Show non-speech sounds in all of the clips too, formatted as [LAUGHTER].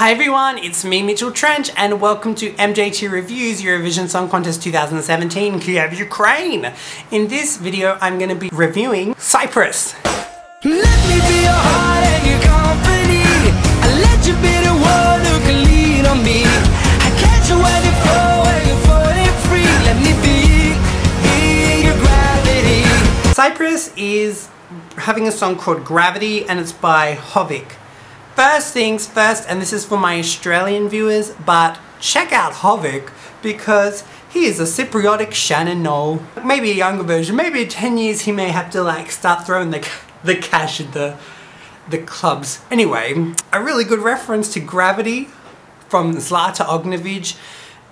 Hi everyone, it's me Mitchell Trench and welcome to MJT Reviews Eurovision Song Contest 2017 Kiev, Ukraine. In this video I'm going to be reviewing Cyprus. Let me be your heart and your company I let you be the one who can lean on me I catch you when you fall, when you're falling free Let me be, be your gravity Cyprus is having a song called Gravity and it's by Hovig. First things first, and this is for my Australian viewers, but check out Hovig because he is a Cypriotic Shannon Noll. Maybe a younger version, maybe in 10 years he may have to like start throwing the, [LAUGHS] the cash at the, the clubs. Anyway, a really good reference to Gravity from Zlata Ognevich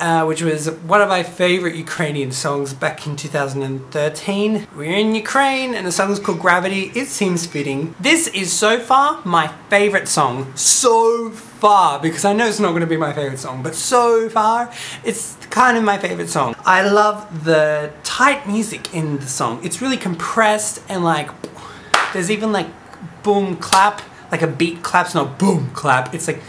uh, which was one of my favorite Ukrainian songs back in 2013. We're in Ukraine and the song is called Gravity. It seems fitting. This is so far my favorite song. So far, because I know it's not going to be my favorite song, but so far, it's kind of my favorite song. I love the tight music in the song. It's really compressed and like, there's even like boom clap, like a beat claps, not boom clap. It's like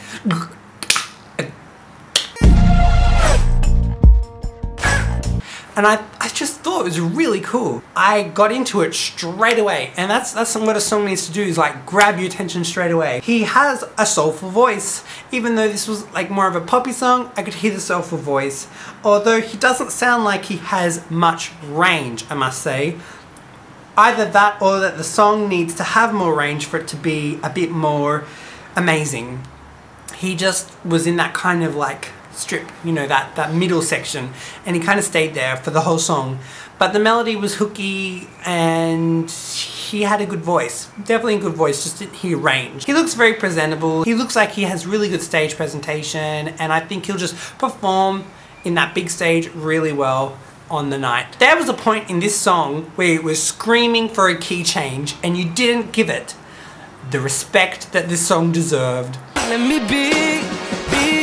and I, I just thought it was really cool. I got into it straight away, and that's that's what a song needs to do is like grab your attention straight away. He has a soulful voice. Even though this was like more of a poppy song, I could hear the soulful voice. Although he doesn't sound like he has much range, I must say. Either that or that the song needs to have more range for it to be a bit more amazing. He just was in that kind of like strip, you know, that, that middle section. And he kind of stayed there for the whole song. But the melody was hooky and he had a good voice. Definitely a good voice, just hear range. He looks very presentable. He looks like he has really good stage presentation and I think he'll just perform in that big stage really well on the night. There was a point in this song where it was screaming for a key change and you didn't give it the respect that this song deserved. Let me be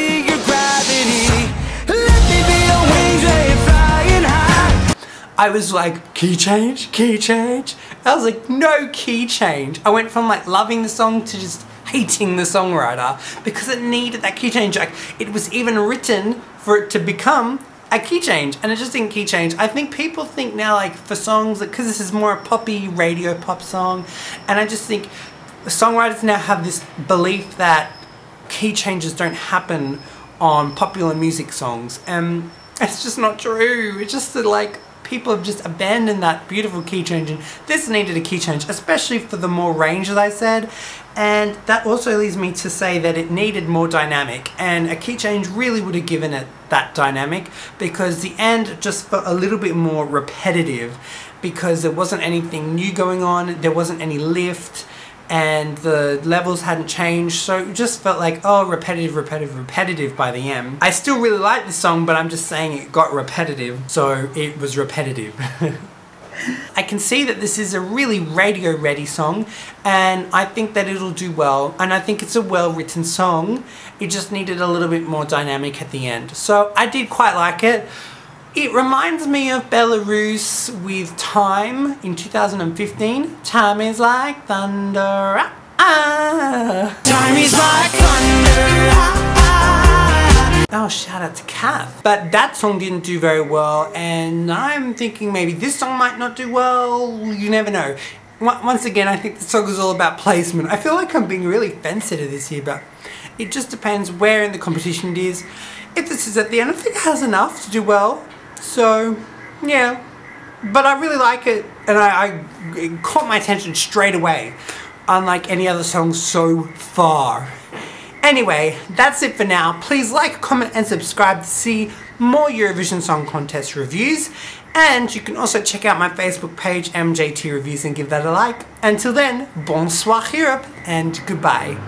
I was like, key change, key change. I was like, no key change. I went from like loving the song to just hating the songwriter because it needed that key change. Like it was even written for it to become a key change and it just didn't key change. I think people think now like for songs, because this is more a poppy radio pop song and I just think songwriters now have this belief that key changes don't happen on popular music songs and it's just not true. It's just like people have just abandoned that beautiful key change and this needed a key change, especially for the more range as I said. And that also leads me to say that it needed more dynamic and a key change really would have given it that dynamic because the end just felt a little bit more repetitive because there wasn't anything new going on, there wasn't any lift, and the levels hadn't changed so it just felt like oh repetitive repetitive repetitive by the end. I still really like this song but I'm just saying it got repetitive so it was repetitive. [LAUGHS] I can see that this is a really radio ready song and I think that it'll do well and I think it's a well written song. It just needed a little bit more dynamic at the end. So I did quite like it it reminds me of Belarus with Time in 2015. Time is like thunder. Ah, ah. Time is like thunder. Ah. Oh, shout out to Kath. But that song didn't do very well, and I'm thinking maybe this song might not do well. You never know. Once again, I think the song is all about placement. I feel like I'm being really sensitive this year, but it just depends where in the competition it is. If this is at the end, I think it has enough to do well. So, yeah. But I really like it, and I, I it caught my attention straight away, unlike any other song so far. Anyway, that's it for now. Please like, comment, and subscribe to see more Eurovision Song Contest reviews. And you can also check out my Facebook page, MJT Reviews, and give that a like. Until then, bonsoir Europe, and goodbye.